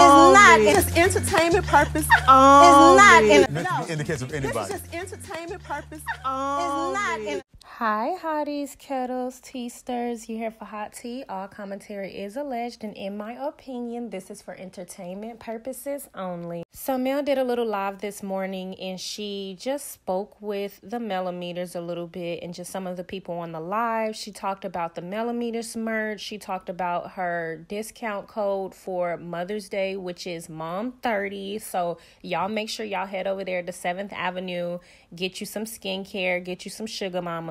Only. It's not. It's entertainment purpose. Only. It's not. In, no. be in the case of This anybody. is just entertainment purpose. It's not. In, Hi, hotties, kettles, tea stirs. You here for hot tea? All commentary is alleged, and in my opinion, this is for entertainment purposes only. So, Mel did a little live this morning, and she just spoke with the Melometers a little bit, and just some of the people on the live. She talked about the Melometers merge. She talked about her discount code for Mother's Day, which is Mom Thirty. So, y'all make sure y'all head over there to Seventh Avenue, get you some skincare, get you some Sugar Mama.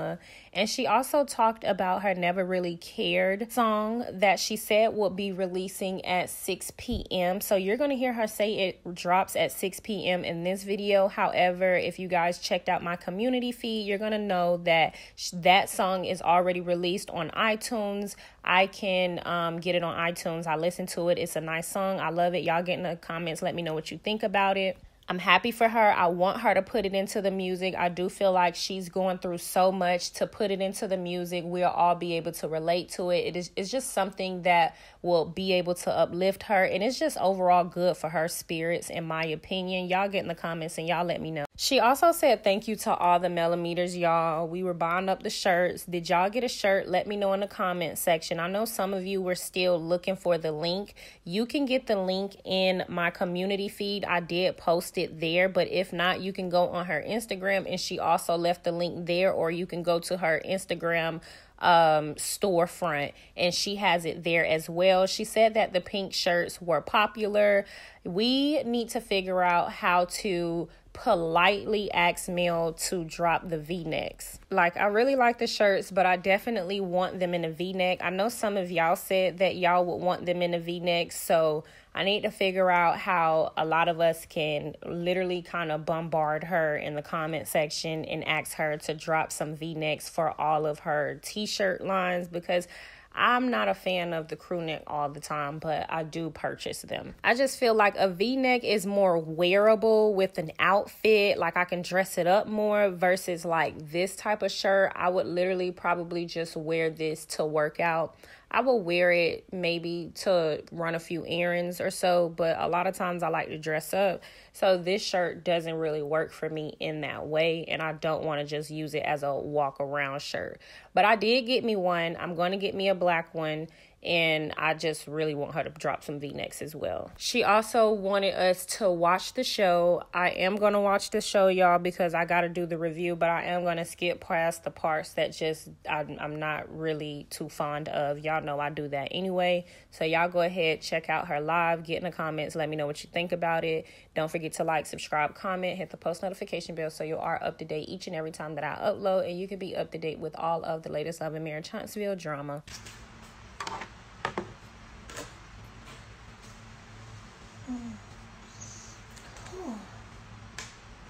And she also talked about her Never Really Cared song that she said will be releasing at 6 p.m. So you're going to hear her say it drops at 6 p.m. in this video. However, if you guys checked out my community feed, you're going to know that that song is already released on iTunes. I can um, get it on iTunes. I listen to it. It's a nice song. I love it. Y'all get in the comments. Let me know what you think about it. I'm happy for her. I want her to put it into the music. I do feel like she's going through so much to put it into the music. We'll all be able to relate to it. It is it's just something that will be able to uplift her and it's just overall good for her spirits in my opinion. Y'all get in the comments and y'all let me know. She also said thank you to all the Melometers, y'all. We were buying up the shirts. Did y'all get a shirt? Let me know in the comment section. I know some of you were still looking for the link. You can get the link in my community feed. I did post it there, but if not, you can go on her Instagram and she also left the link there, or you can go to her Instagram um storefront and she has it there as well. She said that the pink shirts were popular. We need to figure out how to politely ask Mel to drop the V-necks. Like I really like the shirts, but I definitely want them in a V-neck. I know some of y'all said that y'all would want them in a V-neck, so I need to figure out how a lot of us can literally kind of bombard her in the comment section and ask her to drop some V-necks for all of her t-shirt lines because I'm not a fan of the crew neck all the time, but I do purchase them. I just feel like a v neck is more wearable with an outfit. Like I can dress it up more versus like this type of shirt. I would literally probably just wear this to work out. I will wear it maybe to run a few errands or so, but a lot of times I like to dress up. So this shirt doesn't really work for me in that way, and I don't want to just use it as a walk around shirt. But I did get me one. I'm going to get me a black one and I just really want her to drop some V-necks as well. She also wanted us to watch the show. I am going to watch the show y'all because I got to do the review, but I am going to skip past the parts that just I'm, I'm not really too fond of. Y'all know I do that anyway. So y'all go ahead, check out her live, get in the comments, let me know what you think about it. Don't forget to like, subscribe, comment, hit the post notification bell so you are up to date each and every time that I upload and you can be up to date with all of the latest Love and Marriage Huntsville drama.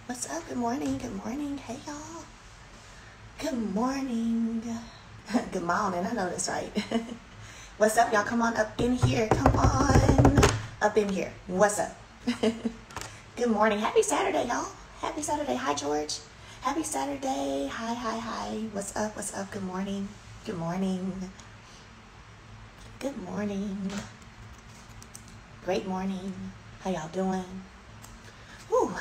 What's up? Good morning. Good morning. Hey, y'all. Good morning. Good morning. I know that's right. What's up, y'all? Come on up in here. Come on up in here. What's up? Good morning. Happy Saturday, y'all. Happy Saturday. Hi, George. Happy Saturday. Hi, hi, hi. What's up? What's up? Good morning. Good morning. Good morning. Great morning. How y'all doing? Woo.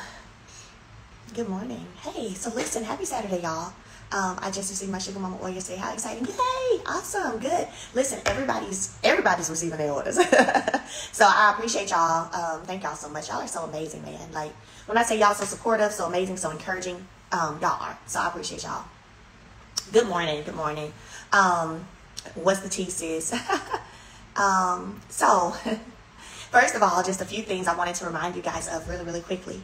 Good morning. Hey, so listen, happy Saturday, y'all. Um, I just received my sugar mama order yesterday. How exciting! Yay! Awesome, good. Listen, everybody's everybody's receiving their orders, so I appreciate y'all. Um, thank y'all so much. Y'all are so amazing, man. Like when I say y'all so supportive, so amazing, so encouraging, um, y'all are. So I appreciate y'all. Good morning. Good morning. Um, what's the tea, sis? um, so first of all, just a few things I wanted to remind you guys of really, really quickly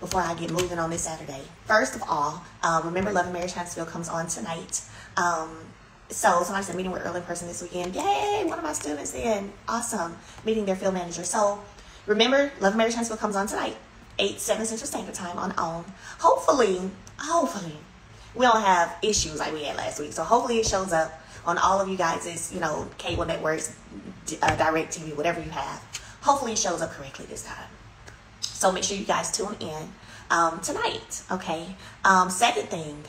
before I get moving on this Saturday. First of all, um, remember Love and Marriage Huntsville comes on tonight. Um, so somebody said meeting with early person this weekend. Yay! One of my students in. Awesome. Meeting their field manager. So remember, Love and Marriage Huntsville comes on tonight, 8, 7 Central Standard Time on OWN. Hopefully, hopefully, we don't have issues like we had last week. So hopefully it shows up on all of you guys' you know, cable networks, uh, DirecTV, whatever you have. Hopefully it shows up correctly this time. So make sure you guys tune in um, tonight, okay? Um, second thing,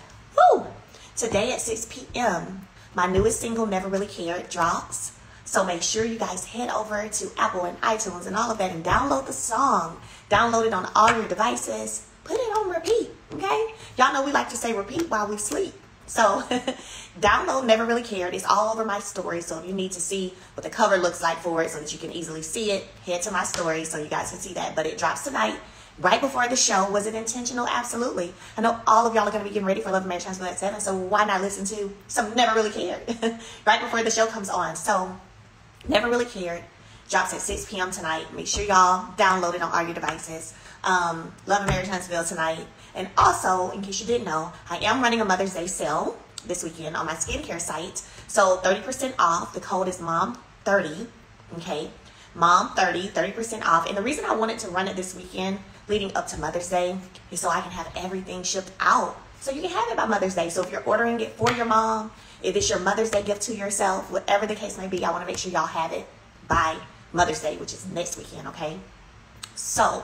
woo! Today at 6 p.m., my newest single, Never Really Cared, drops. So make sure you guys head over to Apple and iTunes and all of that and download the song. Download it on all your devices. Put it on repeat, okay? Y'all know we like to say repeat while we sleep. So download Never Really Cared. It's all over my story. So if you need to see what the cover looks like for it so that you can easily see it, head to my story so you guys can see that. But it drops tonight. Right before the show, was it intentional? Absolutely. I know all of y'all are going to be getting ready for Love and Marriage Transplant at 7, so why not listen to some Never Really Cared right before the show comes on? So, Never Really Cared drops at 6 p.m. tonight. Make sure y'all download it on all your devices. Um, Love and Marriage Huntsville tonight. And also, in case you didn't know, I am running a Mother's Day sale this weekend on my skincare site. So 30% off. The code is MOM30. Okay. MOM30, 30% off. And the reason I wanted to run it this weekend leading up to Mother's Day is so I can have everything shipped out. So you can have it by Mother's Day. So if you're ordering it for your mom, if it's your Mother's Day gift to yourself, whatever the case may be, I want to make sure y'all have it by Mother's Day, which is next weekend, okay? So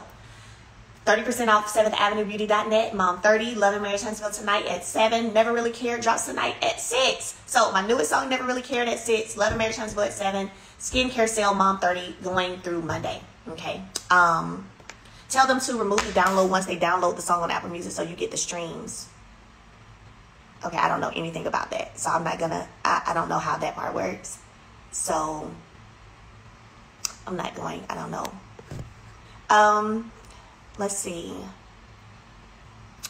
30% off 7th Avenue Beauty.net. Mom 30, Love and Marriage Huntsville tonight at 7. Never Really Cared drops tonight at 6. So my newest song, Never Really Cared at 6. Love and Marriage Huntsville at 7. Skincare sale, Mom 30, going through Monday. Okay. Um, tell them to remove the download once they download the song on Apple Music so you get the streams. Okay, I don't know anything about that. So I'm not gonna, I, I don't know how that part works. So I'm not going, I don't know. Um, let's see.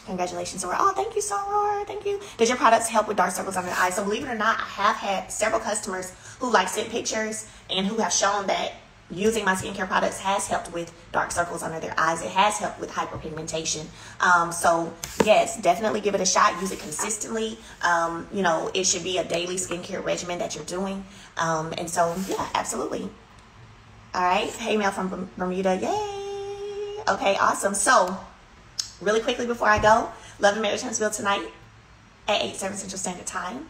Congratulations, Aurora. Oh, thank you, Soror. Thank you. Does your products help with dark circles under the eyes? So believe it or not, I have had several customers who like sent pictures and who have shown that using my skincare products has helped with dark circles under their eyes. It has helped with hyperpigmentation. Um, so yes, definitely give it a shot. Use it consistently. Um, you know, it should be a daily skincare regimen that you're doing. Um, and so yeah, absolutely. All right. Hey, Mel from Bermuda. Yay. Okay, awesome. So really quickly before I go, Love and Marriage Huntsville tonight at 8, 7 Central Standard Time.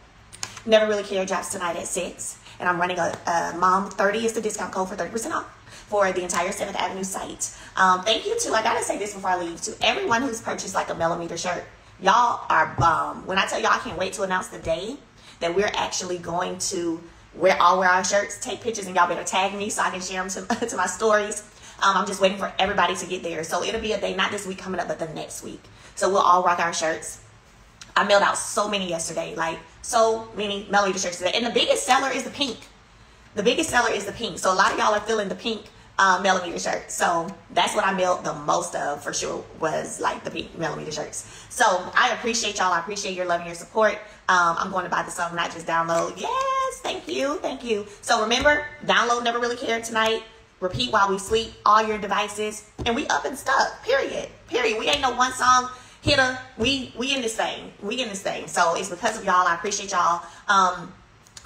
Never Really Care drops tonight at 6. And I'm running a, a Mom 30 is the discount code for 30% off for the entire 7th Avenue site. Um, thank you to, I gotta say this before I leave, to everyone who's purchased like a Melometer shirt. Y'all are bomb. When I tell y'all I can't wait to announce the day that we're actually going to wear all wear our shirts, take pictures, and y'all better tag me so I can share them to, to my stories. Um, I'm just waiting for everybody to get there. So it'll be a day, not this week coming up, but the next week. So we'll all rock our shirts. I mailed out so many yesterday, like so many Melometer shirts today. And the biggest seller is the pink. The biggest seller is the pink. So a lot of y'all are feeling the pink uh, Melometer shirt. So that's what I mailed the most of for sure was like the Melometer shirts. So I appreciate y'all. I appreciate your love and your support. Um, I'm going to buy the song, not just download. Yes, thank you, thank you. So remember, download Never Really Cared tonight. Repeat while we sleep, all your devices, and we up and stuck. Period. Period. We ain't no one song hitter. We we in this thing. We in this thing. So it's because of y'all. I appreciate y'all. Um,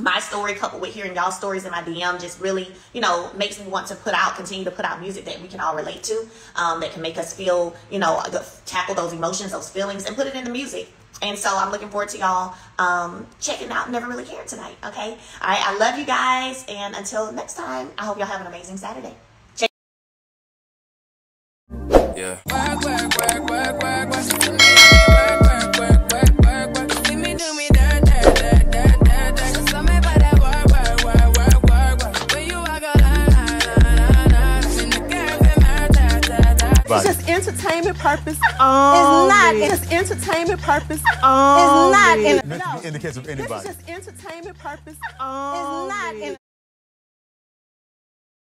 my story coupled with hearing y'all stories in my DM just really, you know, makes me want to put out, continue to put out music that we can all relate to, um, that can make us feel, you know, tackle those emotions, those feelings, and put it into music. And so I'm looking forward to y'all um, checking out Never Really Cared tonight. Okay. All right. I love you guys. And until next time, I hope y'all have an amazing Saturday. It's just entertainment purpose It's not It's entertainment purpose only. not in- meant to be in the case of This anybody. is just entertainment purpose It's not only. in